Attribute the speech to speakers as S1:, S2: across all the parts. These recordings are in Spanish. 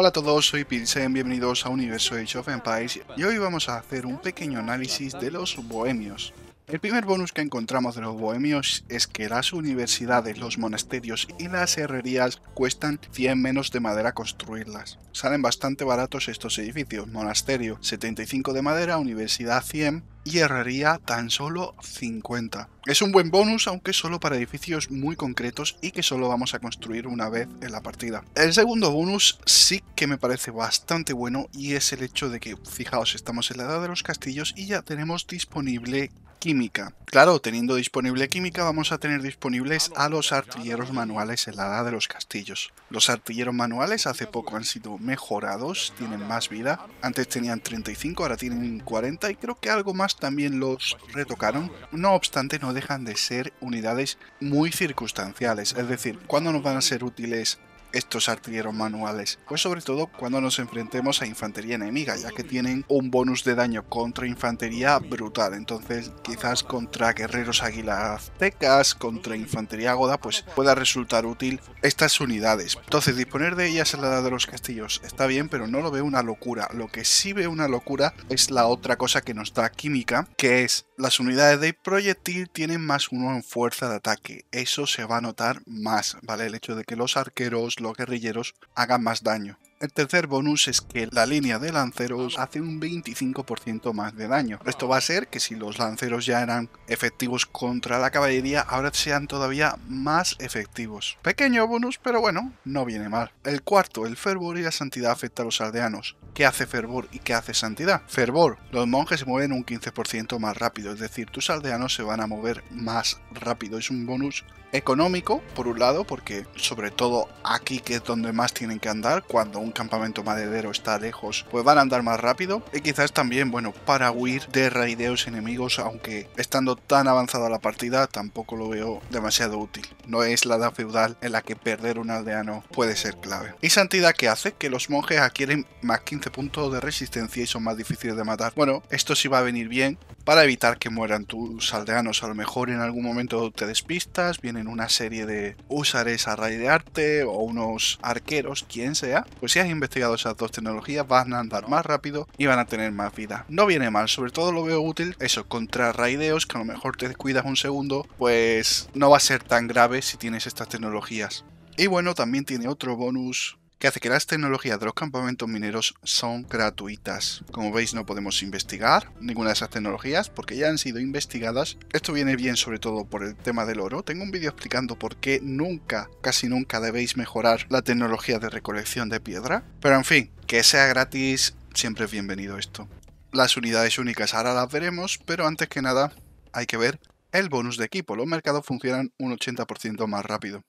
S1: Hola a todos, soy Pilsen, bienvenidos a Universo Age of Empires y hoy vamos a hacer un pequeño análisis de los bohemios. El primer bonus que encontramos de los bohemios es que las universidades, los monasterios y las herrerías cuestan 100 menos de madera construirlas. Salen bastante baratos estos edificios, monasterio 75 de madera, universidad 100 y herrería tan solo 50. Es un buen bonus, aunque solo para edificios muy concretos y que solo vamos a construir una vez en la partida. El segundo bonus sí que me parece bastante bueno y es el hecho de que, fijaos, estamos en la edad de los castillos y ya tenemos disponible química. Claro, teniendo disponible química vamos a tener disponibles a los artilleros manuales en la edad de los castillos. Los artilleros manuales hace poco han sido mejorados, tienen más vida. Antes tenían 35, ahora tienen 40 y creo que algo más también los retocaron. No obstante, no dejan de ser unidades muy circunstanciales, es decir, cuando nos van a ser útiles estos artilleros manuales? Pues sobre todo cuando nos enfrentemos a infantería enemiga, ya que tienen un bonus de daño contra infantería brutal. Entonces, quizás contra guerreros águila aztecas, contra infantería goda, pues pueda resultar útil estas unidades. Entonces, disponer de ellas en la edad de los castillos está bien, pero no lo veo una locura. Lo que sí veo una locura es la otra cosa que nos da química, que es las unidades de proyectil tienen más uno en fuerza de ataque. Eso se va a notar más, ¿vale? El hecho de que los arqueros, los guerrilleros hagan más daño. El tercer bonus es que la línea de lanceros hace un 25% más de daño. Esto va a ser que si los lanceros ya eran efectivos contra la caballería, ahora sean todavía más efectivos. Pequeño bonus, pero bueno, no viene mal. El cuarto, el fervor y la santidad afecta a los aldeanos. ¿Qué hace fervor y qué hace santidad? Fervor, los monjes se mueven un 15% más rápido, es decir, tus aldeanos se van a mover más rápido. Es un bonus económico, por un lado, porque sobre todo aquí que es donde más tienen que andar, cuando un campamento maderero está lejos, pues van a andar más rápido. Y quizás también, bueno, para huir de raideos enemigos, aunque estando tan avanzada la partida, tampoco lo veo demasiado útil. No es la edad feudal en la que perder un aldeano puede ser clave. Y santidad que hace que los monjes adquieren más 15 puntos de resistencia y son más difíciles de matar. Bueno, esto sí va a venir bien para evitar que mueran tus aldeanos. A lo mejor en algún momento te despistas, vienen una serie de usares a raidearte o unos arqueros, quien sea. Pues has investigado esas dos tecnologías van a andar más rápido y van a tener más vida. No viene mal, sobre todo lo veo útil eso, contra raideos que a lo mejor te descuidas un segundo, pues no va a ser tan grave si tienes estas tecnologías. Y bueno, también tiene otro bonus que hace que las tecnologías de los campamentos mineros son gratuitas. Como veis no podemos investigar ninguna de esas tecnologías porque ya han sido investigadas. Esto viene bien sobre todo por el tema del oro. Tengo un vídeo explicando por qué nunca, casi nunca debéis mejorar la tecnología de recolección de piedra. Pero en fin, que sea gratis siempre es bienvenido esto. Las unidades únicas ahora las veremos, pero antes que nada hay que ver el bonus de equipo. Los mercados funcionan un 80% más rápido.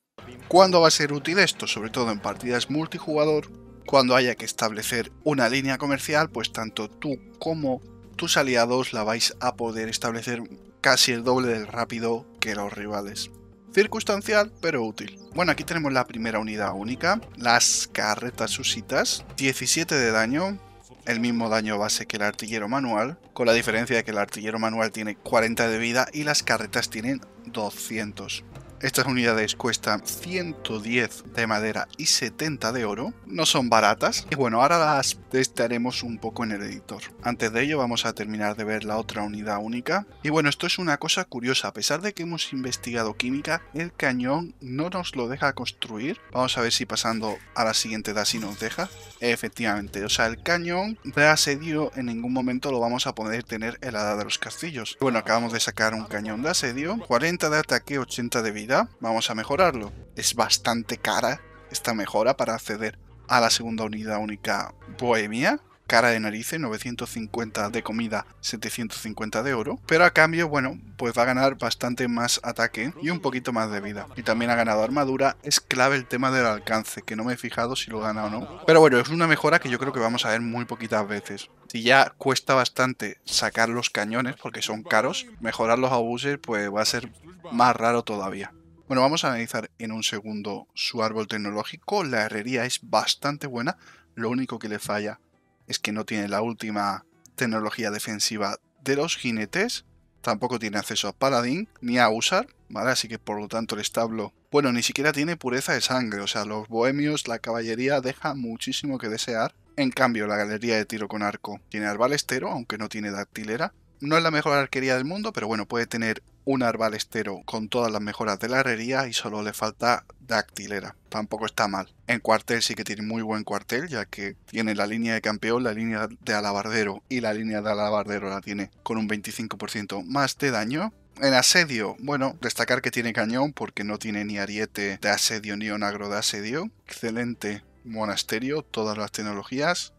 S1: ¿Cuándo va a ser útil esto? Sobre todo en partidas multijugador, cuando haya que establecer una línea comercial, pues tanto tú como tus aliados la vais a poder establecer casi el doble del rápido que los rivales. Circunstancial, pero útil. Bueno, aquí tenemos la primera unidad única, las carretas susitas, 17 de daño, el mismo daño base que el artillero manual, con la diferencia de que el artillero manual tiene 40 de vida y las carretas tienen 200. Estas unidades cuestan 110 de madera y 70 de oro. No son baratas. Y bueno, ahora las testaremos un poco en el editor. Antes de ello vamos a terminar de ver la otra unidad única. Y bueno, esto es una cosa curiosa. A pesar de que hemos investigado química, el cañón no nos lo deja construir. Vamos a ver si pasando a la siguiente edad si nos deja. Efectivamente, o sea, el cañón de asedio en ningún momento lo vamos a poder tener en la edad de los castillos. Bueno, acabamos de sacar un cañón de asedio. 40 de ataque, 80 de vida vamos a mejorarlo. Es bastante cara esta mejora para acceder a la segunda unidad única Bohemia. Cara de narices, 950 de comida, 750 de oro. Pero a cambio, bueno, pues va a ganar bastante más ataque y un poquito más de vida. Y también ha ganado armadura. Es clave el tema del alcance, que no me he fijado si lo gana o no. Pero bueno, es una mejora que yo creo que vamos a ver muy poquitas veces. Si ya cuesta bastante sacar los cañones porque son caros, mejorar los abuses pues va a ser más raro todavía. Bueno, vamos a analizar en un segundo su árbol tecnológico. La herrería es bastante buena. Lo único que le falla es que no tiene la última tecnología defensiva de los jinetes. Tampoco tiene acceso a paladín ni a usar, ¿vale? Así que por lo tanto el establo Bueno, ni siquiera tiene pureza de sangre, o sea, los bohemios, la caballería deja muchísimo que desear. En cambio, la galería de tiro con arco tiene arbalestero, aunque no tiene dactilera. No es la mejor arquería del mundo, pero bueno, puede tener un arbalestero con todas las mejoras de la herrería y solo le falta dactilera. Tampoco está mal. En cuartel sí que tiene muy buen cuartel, ya que tiene la línea de campeón, la línea de alabardero y la línea de alabardero la tiene con un 25% más de daño. En asedio, bueno, destacar que tiene cañón porque no tiene ni ariete de asedio ni onagro de asedio. Excelente monasterio, todas las tecnologías.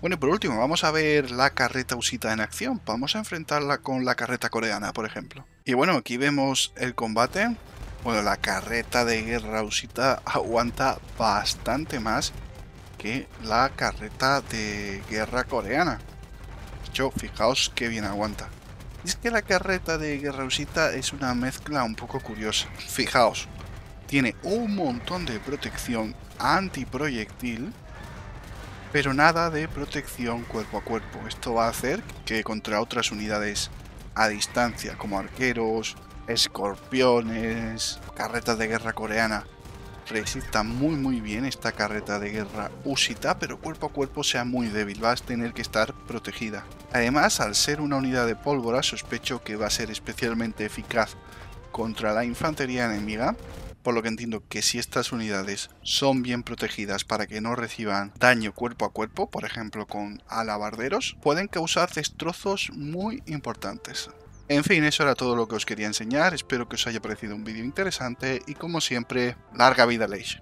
S1: Bueno, y por último, vamos a ver la carreta usita en acción. Vamos a enfrentarla con la carreta coreana, por ejemplo. Y bueno, aquí vemos el combate. Bueno, la carreta de guerra usita aguanta bastante más que la carreta de guerra coreana. De hecho, fijaos qué bien aguanta. Es que la carreta de guerra usita es una mezcla un poco curiosa. Fijaos, tiene un montón de protección antiproyectil pero nada de protección cuerpo a cuerpo. Esto va a hacer que contra otras unidades a distancia, como arqueros, escorpiones, carretas de guerra coreana, resista muy muy bien esta carreta de guerra usita, pero cuerpo a cuerpo sea muy débil, va a tener que estar protegida. Además, al ser una unidad de pólvora, sospecho que va a ser especialmente eficaz contra la infantería enemiga, por lo que entiendo que si estas unidades son bien protegidas para que no reciban daño cuerpo a cuerpo, por ejemplo con alabarderos, pueden causar destrozos muy importantes. En fin, eso era todo lo que os quería enseñar, espero que os haya parecido un vídeo interesante y como siempre, larga vida Leish.